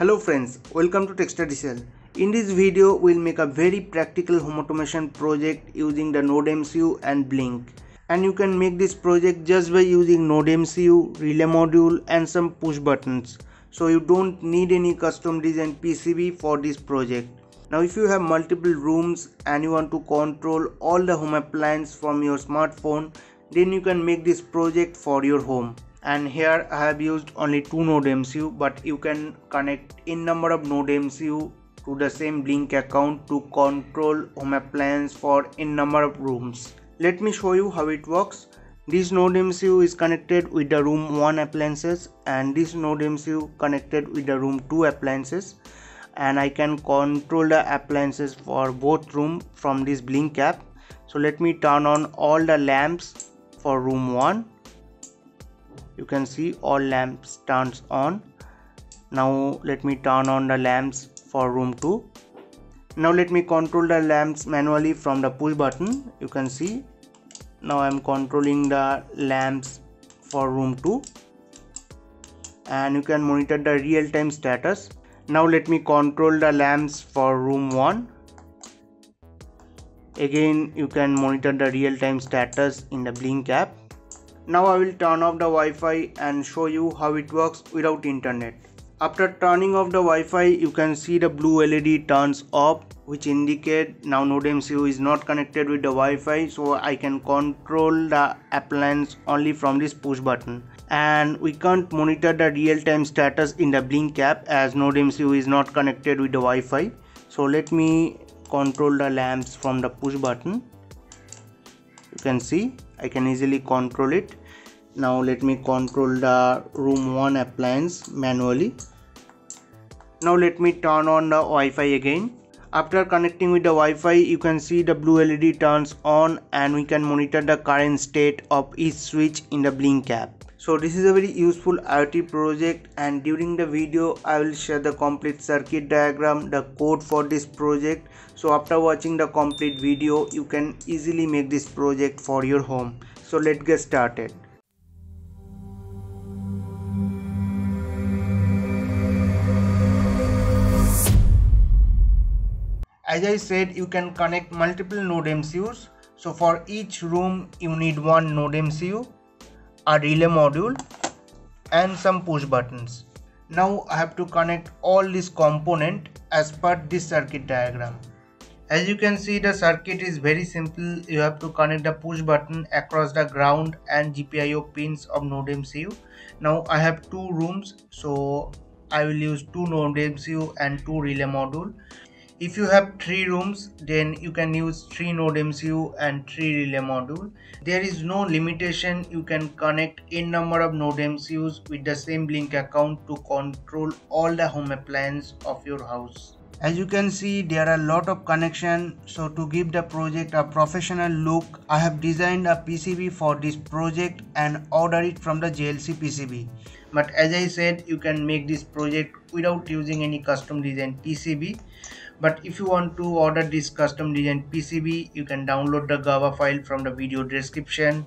Hello friends, welcome to Tech StudyCell. In this video, we'll make a very practical home automation project using the NodeMCU and Blynk. And you can make this project just by using NodeMCU, relay module and some push buttons. So you don't need any custom design PCB for this project. Now if you have multiple rooms and you want to control all the home appliances from your smartphone, then you can make this project for your home and here I have used only two node MCU but you can connect in number of node MCU to the same Blynk account to control home appliance for in number of rooms. Let me show you how it works. This node MCU is connected with the room 1 appliances and this node MCU connected with the room 2 appliances and I can control the appliances for both room from this Blynk app. So let me turn on all the lamps for room 1 you can see all lamps turns on. Now let me turn on the lamps for room 2 now let me control the lamps manually from the push button. You can see. Now I'm controlling the lamps for room 2 and you can monitor the real-time status. Now let me control the lamps for room 1 again you can monitor the real-time status in the Blynk app now I will turn off the Wi-Fi and show you how it works without internet. After turning off the Wi-Fi, you can see the blue LED turns off which indicate now NodeMCU is not connected with the Wi-Fi so I can control the appliance only from this push button. And we can't monitor the real-time status in the Blynk app as NodeMCU is not connected with the Wi-Fi. So let me control the lamps from the push button. You can see I can easily control it. Now let me control the room 1 appliance manually. Now let me turn on the Wi-Fi again. After connecting with the Wi-Fi you can see the blue LED turns on and we can monitor the current state of each switch in the Blynk app. So this is a very useful IoT project and during the video I will share the complete circuit diagram, the code for this project. So after watching the complete video you can easily make this project for your home. So let's get started. As I said you can connect multiple node MCUs. So for each room you need one node MCU a relay module and some push buttons. Now I have to connect all these component as per this circuit diagram. As you can see the circuit is very simple. You have to connect the push button across the ground and GPIO pins of Node MCU. Now I have two rooms so I will use two Node MCU and two relay module if you have three rooms then you can use three node MCU and three relay module. There is no limitation. You can connect in number of node MCUs with the same Blynk account to control all the home appliance of your house. As you can see there are a lot of connection. So to give the project a professional look I have designed a PCB for this project and order it from the JLC PCB but as I said you can make this project without using any custom design PCB but if you want to order this custom design PCB you can download the Gerber file from the video description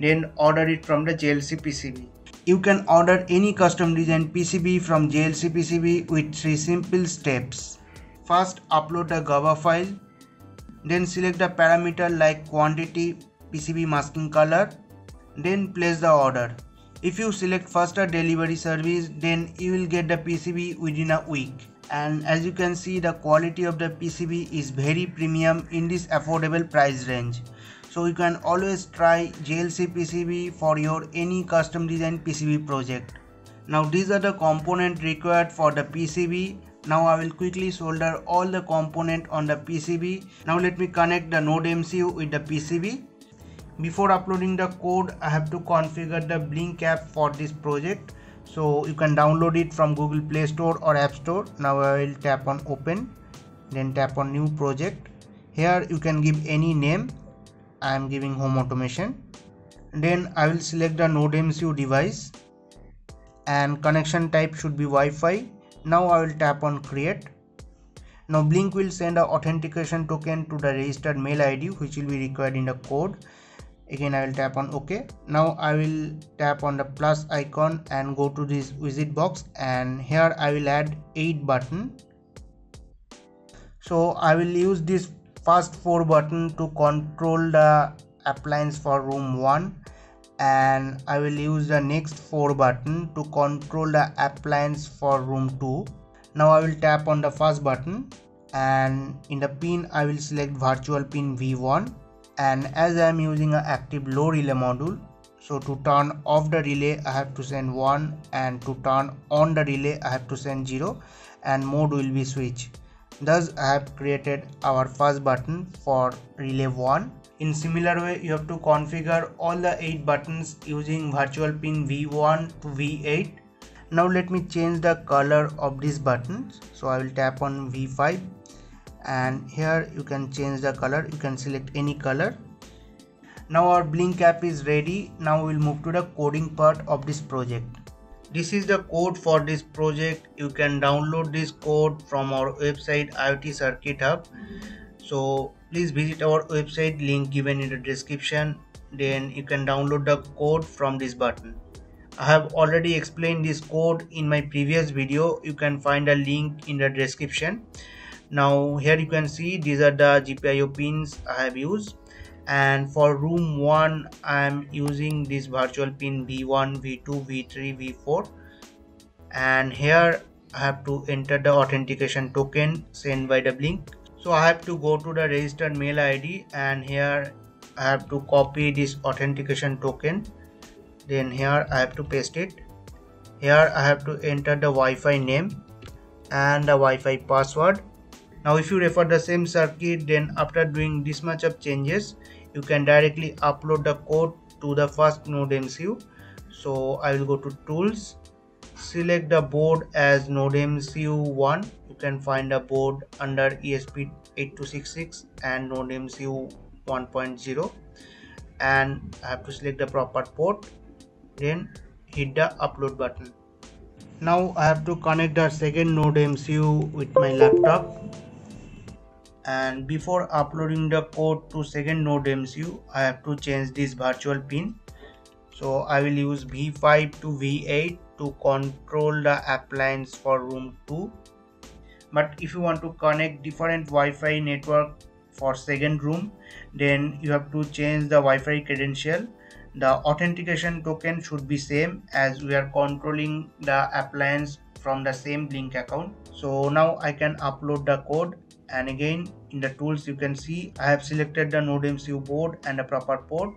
then order it from the JLC PCB you can order any custom design PCB from JLC PCB with three simple steps. First upload the Gerber file then select the parameter like quantity PCB masking color then place the order. If you select faster delivery service then you will get the PCB within a week and as you can see the quality of the PCB is very premium in this affordable price range. So you can always try JLC PCB for your any custom design PCB project. Now these are the component required for the PCB now I will quickly solder all the component on the PCB now let me connect the node MCU with the PCB before uploading the code I have to configure the Blynk app for this project so you can download it from google play store or app store. Now i will tap on open then tap on new project. Here you can give any name. I am giving home automation. Then i will select the node mcu device and connection type should be wi-fi. Now i will tap on create. Now Blynk will send a authentication token to the registered mail id which will be required in the code again i will tap on ok. Now i will tap on the plus icon and go to this widget box. And here i will add 8 button. So i will use this first four button to control the appliance for room 1 and i will use the next four button to control the appliance for room 2 now i will tap on the first button. And in the pin i will select virtual pin v1 and as I am using an active low relay module so to turn off the relay I have to send 1 and to turn on the relay I have to send 0 and mode will be switch thus I have created our first button for relay 1 in similar way you have to configure all the 8 buttons using virtual pin V1 to V8 now let me change the color of these buttons. So I will tap on V5 and here you can change the color. You can select any color. Now our Blynk app is ready. Now we'll move to the coding part of this project. This is the code for this project. You can download this code from our website iot circuit hub. So please visit our website. Link given in the description. Then you can download the code from this button. I have already explained this code in my previous video. You can find a link in the description now here you can see these are the GPIO pins I have used. And for room 1 I am using this virtual pin V1 V2 V3 V4 and here I have to enter the authentication token sent by the Blynk so I have to go to the registered mail ID and here I have to copy this authentication token. Then here I have to paste it. Here I have to enter the Wi-Fi name and the Wi-Fi password now if you refer the same circuit then after doing this much of changes you can directly upload the code to the first node MCU so I will go to tools select the board as node MCU1 you can find the board under ESP8266 and node MCU 1.0 and I have to select the proper port then hit the upload button. Now I have to connect the second node MCU with my laptop and before uploading the code to second node MCU I have to change this virtual pin. So I will use V5 to V8 to control the appliance for room 2 but if you want to connect different Wi-Fi network for second room then you have to change the Wi-Fi credential. The authentication token should be same as we are controlling the appliance from the same Blynk account. So now I can upload the code and again in the tools you can see I have selected the node MCU board and a proper port.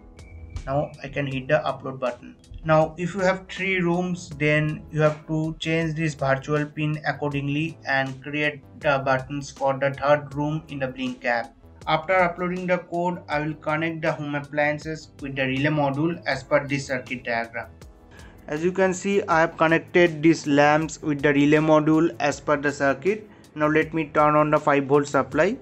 Now I can hit the upload button. Now if you have three rooms then you have to change this virtual pin accordingly and create the buttons for the third room in the Blynk app. After uploading the code I will connect the home appliances with the relay module as per this circuit diagram. As you can see I have connected these lamps with the relay module as per the circuit now let me turn on the 5 volt supply.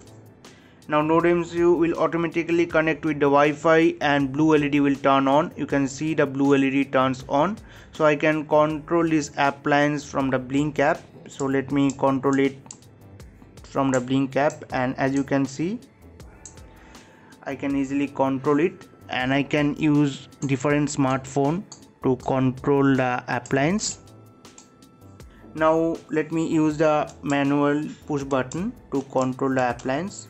Now node MCU will automatically connect with the Wi-Fi and blue LED will turn on. You can see the blue LED turns on. So I can control this appliance from the Blynk app. So let me control it from the Blynk app. And as you can see I can easily control it. And I can use different smartphone to control the appliance now let me use the manual push button to control the appliance.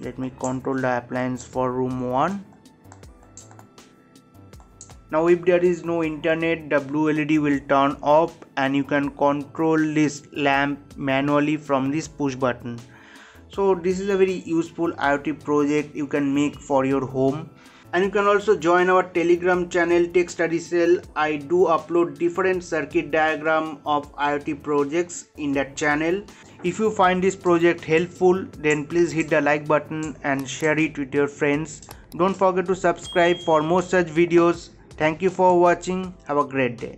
Let me control the appliance for room 1 now if there is no internet the blue led will turn off and you can control this lamp manually from this push button. So this is a very useful iot project you can make for your home and you can also join our telegram channel tech study cell. I do upload different circuit diagram of iot projects in that channel. If you find this project helpful then please hit the like button and share it with your friends. Don't forget to subscribe for more such videos. Thank you for watching. Have a great day